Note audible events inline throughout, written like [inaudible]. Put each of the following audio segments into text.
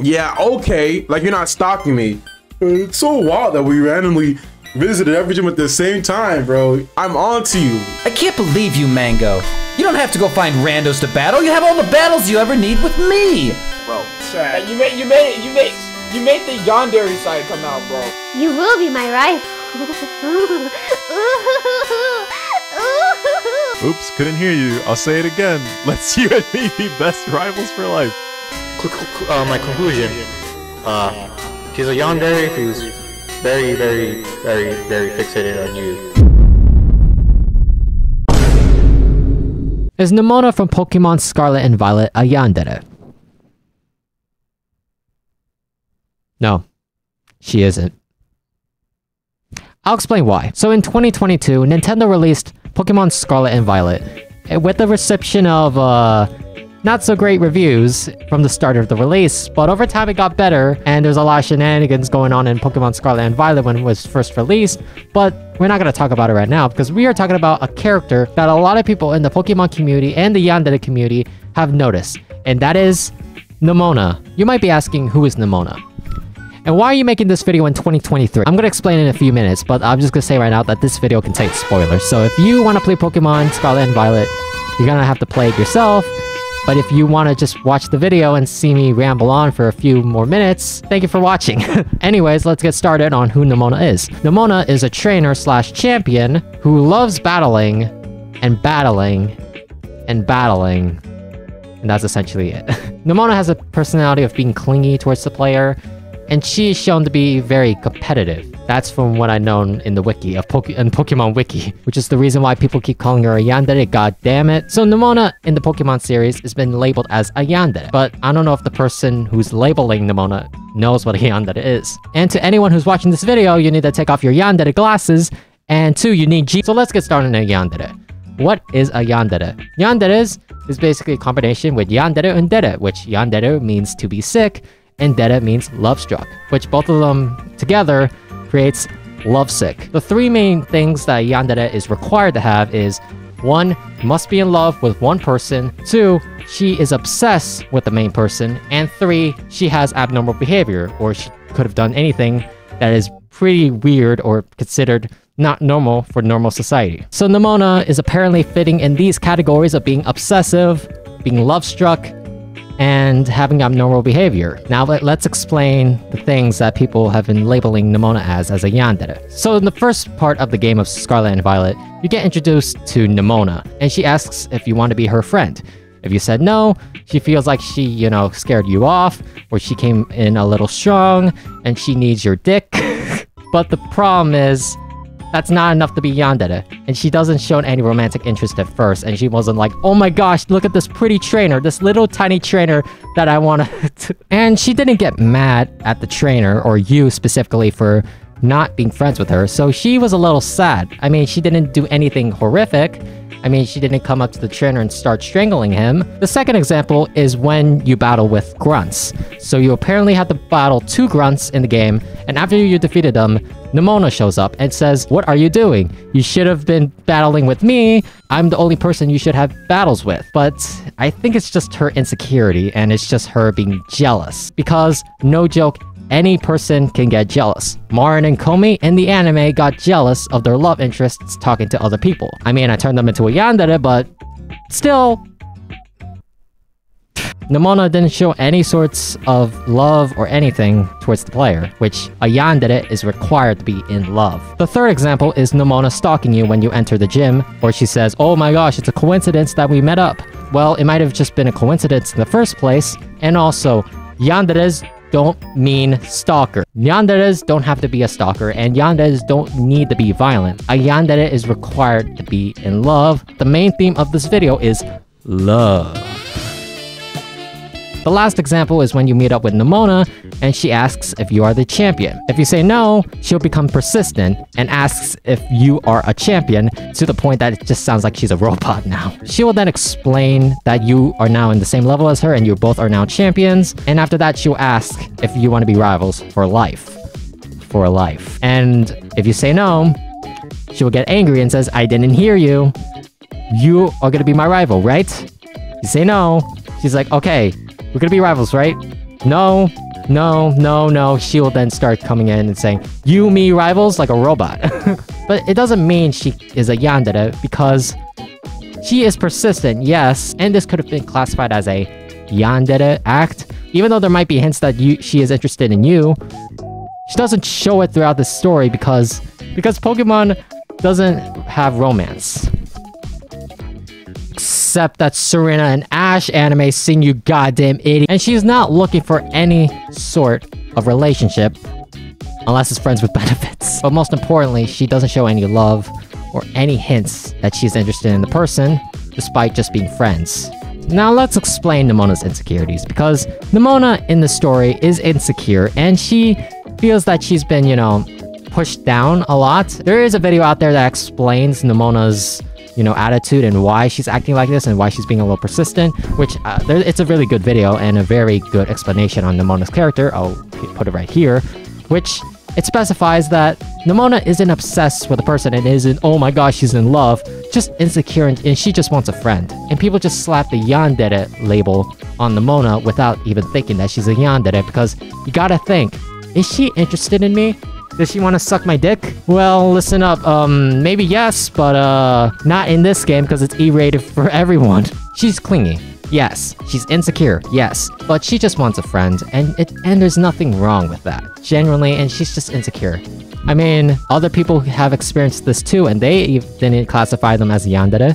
Yeah, okay. Like you're not stalking me. It's so wild that we randomly visited every gym at the same time, bro. I'm on to you. I can't believe you, Mango. You don't have to go find randos to battle. You have all the battles you ever need with me. Bro, sad. you made you made you made you made the Yandere side come out, bro. You will be my rival. [laughs] Oops, couldn't hear you. I'll say it again. Let's you and me be best rivals for life. Uh, my conclusion. Uh, she's a yandere who's very, very, very, very fixated on you. Is Nemona from Pokemon Scarlet and Violet a yandere? No, she isn't. I'll explain why. So in 2022, Nintendo released Pokemon Scarlet and Violet eh, with the reception of uh, not so great reviews from the start of the release, but over time it got better, and there's a lot of shenanigans going on in Pokemon Scarlet and Violet when it was first released, but we're not going to talk about it right now because we are talking about a character that a lot of people in the Pokemon community and the Yandere community have noticed, and that is Nemona. You might be asking, who is Nemona? And why are you making this video in 2023? I'm gonna explain in a few minutes, but I'm just gonna say right now that this video contains spoilers. So if you want to play Pokemon Scarlet and Violet, you're gonna have to play it yourself. But if you want to just watch the video and see me ramble on for a few more minutes, thank you for watching. [laughs] Anyways, let's get started on who Nemona is. Nemona is a trainer slash champion who loves battling and battling and battling. And that's essentially it. [laughs] Nemona has a personality of being clingy towards the player, and she is shown to be very competitive. That's from what I know in the wiki of Poke in Pokemon Wiki, which is the reason why people keep calling her a Yandere, god damn it. So Nemona in the Pokemon series has been labeled as a Yandere, but I don't know if the person who's labeling Nemona knows what a Yandere is. And to anyone who's watching this video, you need to take off your Yandere glasses, and two, you need G. So let's get started on a Yandere. What is a Yandere? Yanderes is basically a combination with Yandere and Dere, which Yandere means to be sick, and Dere means love struck, which both of them together creates lovesick. The three main things that Yandere is required to have is one, must be in love with one person. Two, she is obsessed with the main person. And three, she has abnormal behavior, or she could have done anything that is pretty weird or considered not normal for normal society. So Nemona is apparently fitting in these categories of being obsessive, being love-struck, and having abnormal behavior. Now let, us explain the things that people have been labeling Nemona as as a yandere. So in the first part of the game of Scarlet and Violet, you get introduced to Nemona, and she asks if you want to be her friend. If you said no, she feels like she, you know, scared you off, or she came in a little strong, and she needs your dick. [laughs] but the problem is, that's not enough to be yandere. And she doesn't show any romantic interest at first. And she wasn't like, oh my gosh, look at this pretty trainer, this little tiny trainer that I want [laughs] to... and she didn't get mad at the trainer, or you specifically, for not being friends with her. So she was a little sad. I mean, she didn't do anything horrific. I mean, she didn't come up to the trainer and start strangling him. The second example is when you battle with grunts. So you apparently had to battle two grunts in the game, and after you defeated them, Nemona shows up and says, What are you doing? You should have been battling with me. I'm the only person you should have battles with. But I think it's just her insecurity and it's just her being jealous. Because, no joke, any person can get jealous. Marin and Komi in the anime got jealous of their love interests talking to other people. I mean, I turned them into a yandere, but still, Nemona didn't show any sorts of love or anything towards the player, which a yandere is required to be in love. The third example is Nemona stalking you when you enter the gym, or she says, oh my gosh, it's a coincidence that we met up. Well, it might have just been a coincidence in the first place, and also, yanderes don't mean stalker. Yanderes don't have to be a stalker, and yanderes don't need to be violent. A yandere is required to be in love. The main theme of this video is love. The last example is when you meet up with Nemona and she asks if you are the champion. If you say no, she'll become persistent and asks if you are a champion to the point that it just sounds like she's a [laughs] robot now. She will then explain that you are now in the same level as her and you both are now champions. And after that, she'll ask if you want to be rivals for life. For life. And if you say no, she will get angry and says, I didn't hear you. You are going to be my rival, right? You say no. She's like, okay, we're gonna be rivals, right? No. No, no, no, she will then start coming in and saying, you, me, rivals, like a robot. [laughs] but it doesn't mean she is a yandere because she is persistent, yes, and this could have been classified as a yandere act. Even though there might be hints that you, she is interested in you, she doesn't show it throughout the story because because Pokemon doesn't have romance. That Serena and Ash anime sing you goddamn idiot. And she's not looking for any sort of relationship unless it's friends with [laughs] benefits. But most importantly, she doesn't show any love or any hints that she's interested in the person, despite just being friends. Now let's explain Nemona's insecurities, because Nemona in the story is insecure, and she feels that she's been, you know, pushed down a lot. There is a video out there that explains Nemona's you know, attitude and why she's acting like this and why she's being a little persistent, which uh, it's a really good video and a very good explanation on Nemona's character. I'll put it right here, which it specifies that Nemona isn't obsessed with a person and isn't, oh my gosh, she's in love, just insecure and, and she just wants a friend. And people just slap the yandere label on Nemona without even thinking that she's a yandere because you gotta think, is she interested in me? Does she want to suck my dick? Well, listen up. Um, maybe yes, but uh, not in this game because it's E-rated for [laughs] everyone. She's clingy. Yes. She's insecure. Yes. But she just wants a friend, and it and there's nothing wrong with that. Generally, and she's just insecure. I mean, other people have experienced this too, and they didn't classify them as yandere.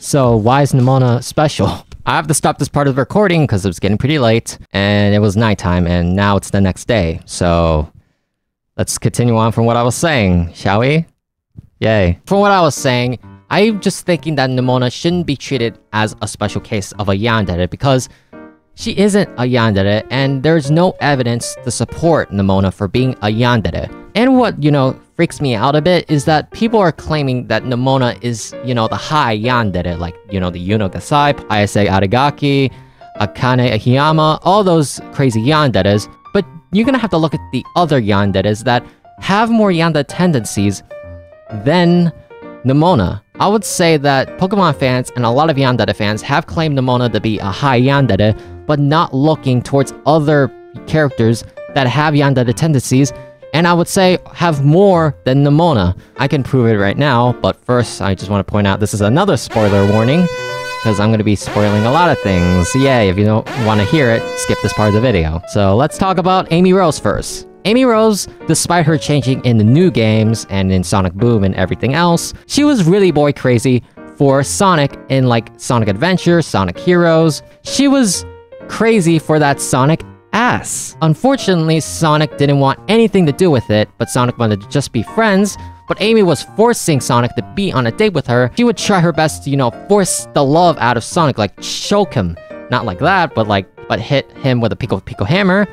So why is Nemona special? [laughs] I have to stop this part of the recording because it was getting pretty late, and it was nighttime, and now it's the next day. So let's continue on from what I was saying, shall we? Yay. From what I was saying, I'm just thinking that Nemona shouldn't be treated as a special case of a yandere because she isn't a yandere and there's no evidence to support Nemona for being a yandere. And what, you know, freaks me out a bit is that people are claiming that Nemona is, you know, the high yandere, like, you know, the Yuno Gasai, Ayase Aragaki, Akane Akiyama, all those crazy yanderes, you're gonna have to look at the other yanderes that have more yandere tendencies than Nemona. I would say that Pokemon fans and a lot of Yandere fans have claimed Nemona to be a high Yandere, but not looking towards other characters that have Yandere tendencies, and I would say have more than Nemona. I can prove it right now, but first I just want to point out this is another spoiler warning, because I'm going to be spoiling a lot of things. Yay, if you don't want to hear it, skip this part of the video. So let's talk about Amy Rose first. Amy Rose, despite her changing in the new games and in Sonic Boom and everything else, she was really boy crazy for Sonic in like Sonic Adventure, Sonic Heroes. She was crazy for that Sonic ass. Unfortunately, Sonic didn't want anything to do with it, but Sonic wanted to just be friends, but Amy was forcing Sonic to be on a date with her. She would try her best to, you know, force the love out of Sonic, like choke him. Not like that, but like, but hit him with a Piko Piko hammer,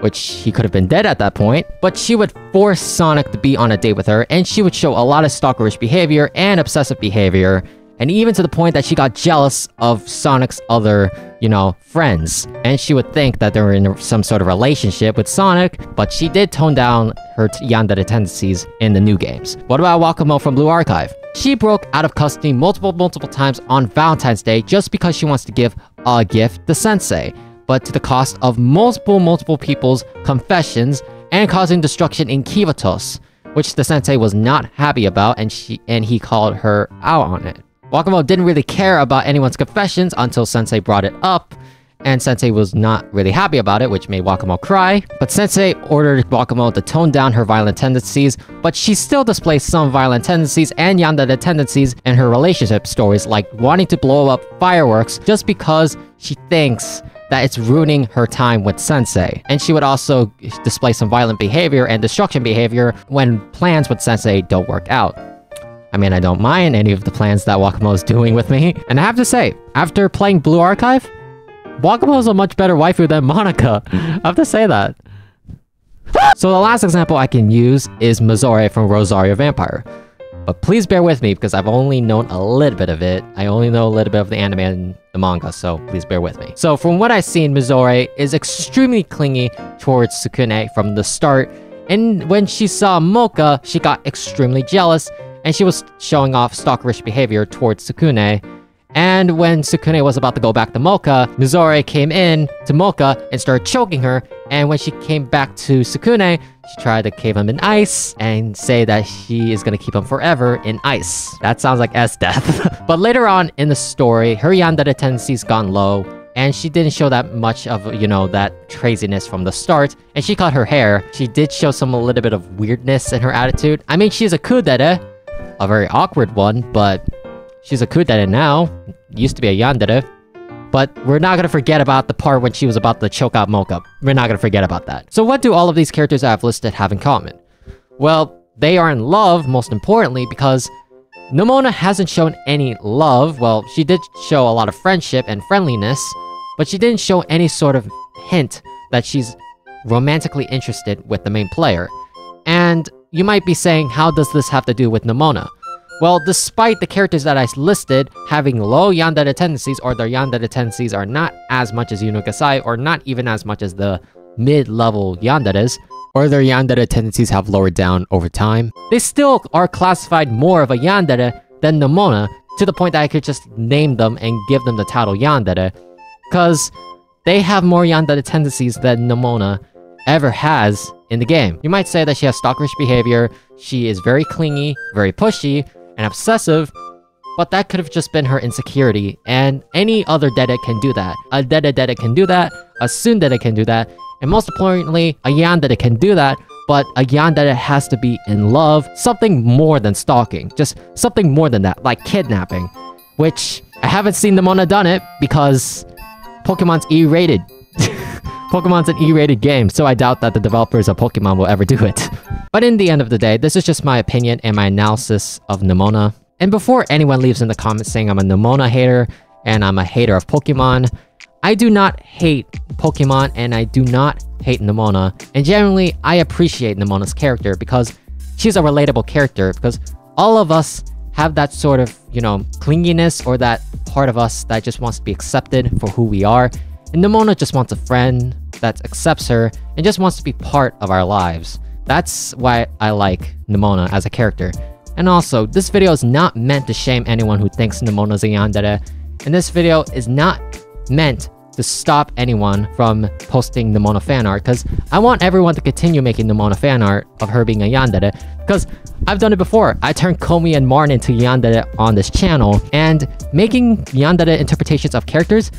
which he could have been dead at that point. But she would force Sonic to be on a date with her, and she would show a lot of stalkerish behavior and obsessive behavior, and even to the point that she got jealous of Sonic's other, you know, friends. And she would think that they were in some sort of relationship with Sonic, but she did tone down her yandere tendencies in the new games. What about Wakamo from Blue Archive? She broke out of custody multiple, multiple times on Valentine's Day just because she wants to give a gift to Sensei, but to the cost of multiple, multiple people's confessions and causing destruction in Kivotos, which the Sensei was not happy about and she and he called her out on it. Wakamo didn't really care about anyone's confessions until Sensei brought it up, and Sensei was not really happy about it, which made Wakamo cry. But Sensei ordered Wakamo to tone down her violent tendencies, but she still displays some violent tendencies and yandere tendencies in her relationship stories, like wanting to blow up fireworks just because she thinks that it's ruining her time with Sensei. And she would also display some violent behavior and destruction behavior when plans with Sensei don't work out. I mean, I don't mind any of the plans that Wakamo is doing with me. And I have to say, after playing Blue Archive, Wakamo is a much better waifu than Monica. I have to say that. so the last example I can use is Mizore from Rosario Vampire. But please bear with me because I've only known a little bit of it. I only know a little bit of the anime and the manga, so please bear with me. So from what I've seen, Mizore is extremely clingy towards Tsukune from the start. And when she saw Moka, she got extremely jealous and she was showing off stalkerish behavior towards Tsukune. And when Tsukune was about to go back to Moka, Mizore came in to Moka and started choking her, And when she came back to Tsukune, she tried to cave him in ice and say that she is gonna keep him forever in ice. That sounds like S death. [laughs] but later on in the story, her yandere tendency's gone low and she didn't show that much of you know that craziness from the start and she cut her hair she did show some a little bit of weirdness in her attitude i mean she's a kudere a very awkward one but she's a kudere now. Used to be a yandere but we're not gonna forget about the part when she was about to choke out Moka. We're not gonna forget about that. So what do all of these characters i've listed have in common? Well they are in love most importantly because Nemona hasn't shown any love. Well, she did show a lot of friendship and friendliness, but she didn't show any sort of hint that she's romantically interested with the main player. And you might be saying, how does this have to do with Nemona? Well, despite the characters that I listed having low yandere tendencies or their yandere tendencies are not as much as Yuno or not even as much as the mid-level yanderes, or their yandere tendencies have lowered down over time, they still are classified more of a yandere than Nemona to the point that I could just name them and give them the title yandere, because they have more yandere tendencies than Nemona ever has in the game. You might say that she has stalkerish behavior, she is very clingy, very pushy, and obsessive, but that could have just been her insecurity, and any other Dede can do that. A Dede Dede can do that, a Tsundere can do that, and most importantly, a Yan Yandere can do that, but a Yan Yandere has to be in love, something more than stalking, just something more than that, like kidnapping, which I haven't seen Nemona done it because Pokemon's E-rated. Pokemon's an E-rated game, so I doubt that the developers of Pokemon will ever do it. but in the end of the day, this is just my opinion and my analysis of Nemona. And before anyone leaves in the comments saying I'm a Nemona hater and I'm a hater of Pokemon, I do not hate Pokemon and I do not hate Nemona. And generally, I appreciate Nemona's character because she's a relatable character because all of us have that sort of, you know, clinginess or that part of us that just wants to be accepted for who we are. And Nemona just wants a friend that accepts her and just wants to be part of our lives. That's why I like Nemona as a character. And also, this video is not meant to shame anyone who thinks Nemona's a yandere. And this video is not meant to stop anyone from posting Nemona fan art because I want everyone to continue making Nemona fan art of her being a yandere because I've done it before. I turned Komi and Marin into yandere on this channel and making yandere interpretations of characters,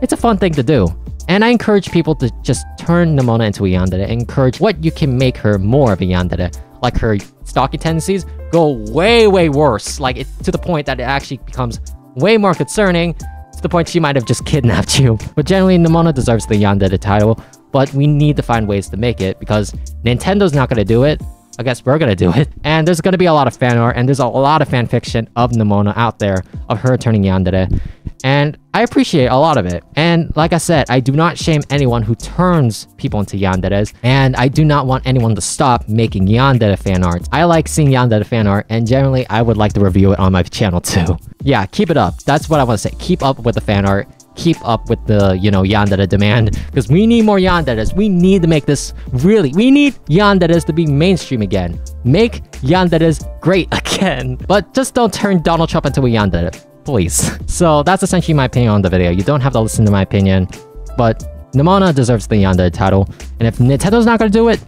it's a fun thing to do. And I encourage people to just turn Nemona into a yandere and encourage what you can make her more of a yandere. Like her stalking tendencies go way, way worse. Like it, to the point that it actually becomes way more concerning the point she might have just kidnapped you. But generally, Nemona deserves the Yandere title, but we need to find ways to make it because Nintendo's not gonna do it. I guess we're gonna do it. And there's gonna be a lot of fan art and there's a lot of fan fiction of Nemona out there of her turning Yandere. And I appreciate a lot of it. And like I said, I do not shame anyone who turns people into yanderes, and I do not want anyone to stop making yandere fan art. I like seeing yandere fan art, and generally I would like to review it on my channel too. Yeah, keep it up. That's what I want to say. Keep up with the fan art keep up with the, you know, Yandere demand because we need more Yanderes. We need to make this really, we need Yanderes to be mainstream again. Make Yanderes great [laughs] again. But just don't turn Donald Trump into a Yandere please. [laughs] So that's essentially my opinion on the video. You don't have to listen to my opinion, but Nemona deserves the Yandere title. And if Nintendo's not gonna do it,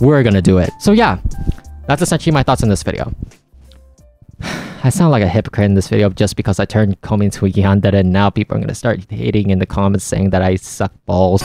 we're gonna do it. So yeah, that's essentially my thoughts on this video. I sound like a hypocrite in this video just because I turned Komi into a Yandere and now people are gonna start hating in the comments saying that I suck balls.